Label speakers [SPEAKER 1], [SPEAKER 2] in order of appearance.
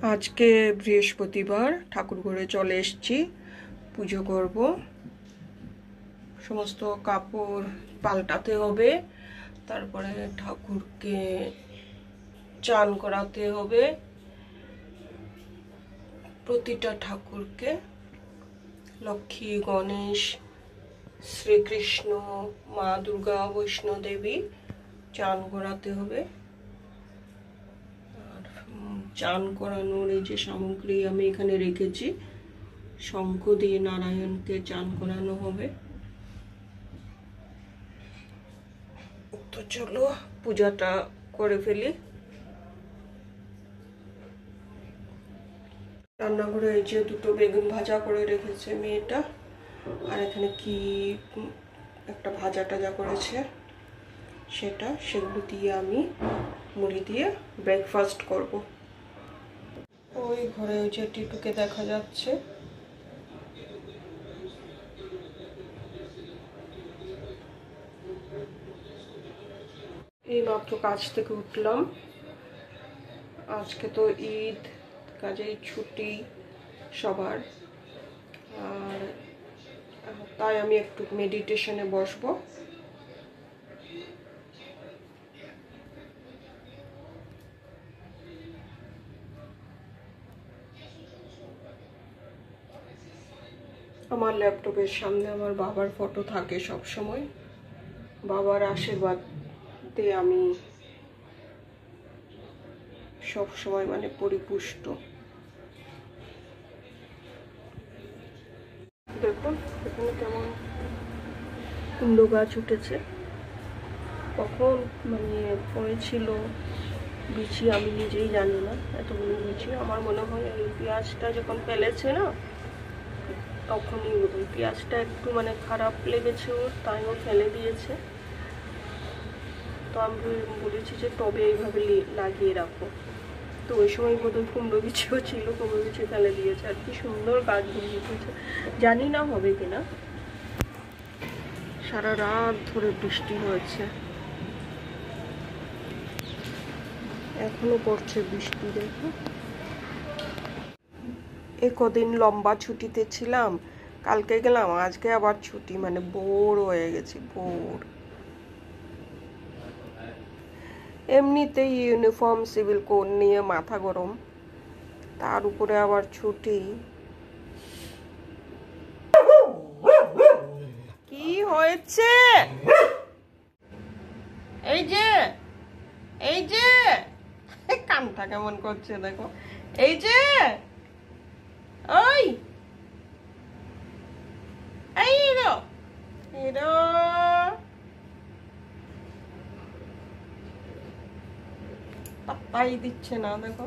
[SPEAKER 1] আজকে বৃহস্পতিবার ঠাকুর ঘরে চলে এসেছি, পুজো করব। সমস্ত কাপড় পাল্টাতে হবে, তারপরে ঠাকুরকে চান করাতে হবে। প্রতিটা ঠাকুরকে লক্ষ্মী, গণেশ, শ্রীকৃষ্ণ, মা দুর্গা বৈষ্ণোদেবী চান করাতে হবে। চান করানোর এই যে সামগ্রী আমি এখানে রেখেছি, শঙ্খ দিয়ে নারায়ণকে চান করানো হবে। তো চলো, পূজাটা করে ফেলি। রান্নাঘরে এই যে দুটো বেগুন ভাজা করে রেখেছে মেয়েটা, আর এখানে কি একটা ভাজা টাজা করেছে সেটা, সেগুলো দিয়ে আমি মুড়ি দিয়ে ব্রেকফাস্ট করব। ওই ঘরে ওই যে টিটুকে দেখা যাচ্ছে। এই মাত্র কাজ থেকে উঠলাম। আজকে তো ঈদ, কাজেই ছুটি সবার। আর তাই আমি একটু মেডিটেশনে বসবো। আমার ল্যাপটপের সামনে আমার বাবার ফটো থাকে সব সময় বাবার আশীর্বাদে আমি সব সময় মানে পরিপুষ্ট। দেখুন, এখানে কেমন কুমড়ো গাছ উঠেছে। কখন মানে পড়েছিল বিচি আমি নিজেই জানি না, এতগুলো বিচি। আমার মনে হয় এই পেঁয়াজটা যখন ফেলেছে না তখনই ওই পেঁয়াজটা একটু মানে খারাপ লেগেছে ওর, তাই ও ফেলে দিয়েছে। তো আমি বলেছি যে টবে এইভাবে লাগিয়ে রাখো। তো ওই সময় বোধহয় কুমড়ো বিছিও ছিল, কুমড়ো বিছি ফেলে দিয়েছে। আর কি সুন্দর গাছ উঠেছে জানি না হবে কিনা সারা রাত ধরে বৃষ্টি হয়েছে। এখনও পড়ছে বৃষ্টি, দেখো। এ কদিন লম্বা ছুটিতে ছিলাম, কালকে গেলাম, আজকে আবার ছুটি মানে বোর হয়ে গেছি, বোর। এমনিতেই ইউনিফর্ম, সিভিল কোড নিয়ে মাথা গরম, তার উপরে আবার ছুটি। কি হয়েছে? এই যে এই যে, কানটা কেমন করছে দেখো। এই যে ওই এই হিরো হিরো পাত্তাই দিচ্ছে না দেখো।